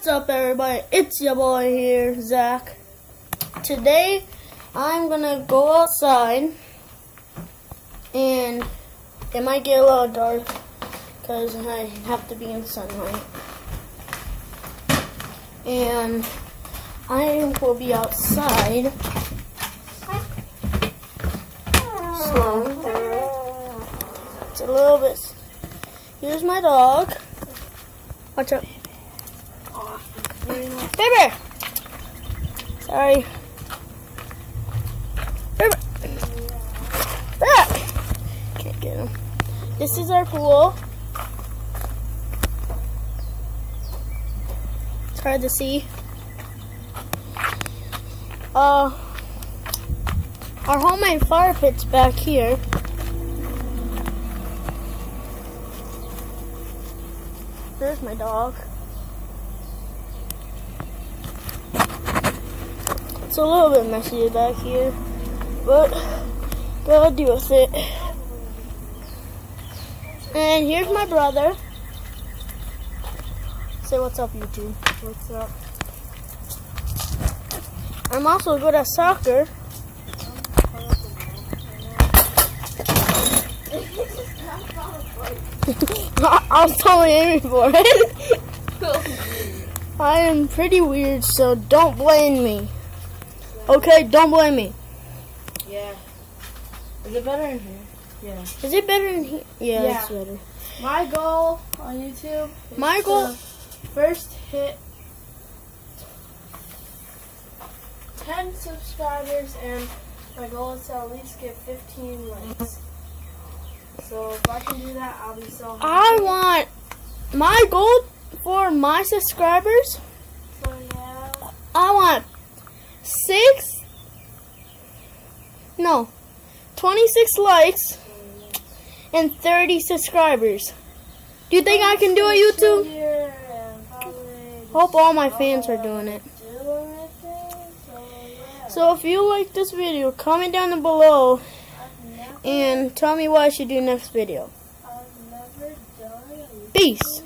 What's up, everybody? It's your boy here, Zach. Today, I'm gonna go outside, and it might get a little dark because I have to be in sunlight. And I will be outside. So, it's a little bit. Here's my dog. Watch out. Baby! Sorry. Ah! Can't get him. This is our pool. It's hard to see. Uh, our homemade fire pit's back here. There's my dog. A little bit messy back here, but gotta deal with it. And here's my brother. Say what's up, YouTube. What's up? I'm also good at soccer. I'm totally aiming for it. I am pretty weird, so don't blame me. Okay, don't blame me. Yeah. Is it better in here? Yeah. Is it better in here? Yeah, Yeah. it's better. My goal on YouTube. is My goal- to First hit 10 subscribers, and my goal is to at least get 15 likes. So if I can do that, I'll be so happy. I want my goal for my subscribers. So yeah. I want six, no, 26 likes and 30 subscribers. Do you think I can do it, YouTube? Hope all my fans are doing it. So if you like this video, comment down below and tell me what I should do next video. Peace.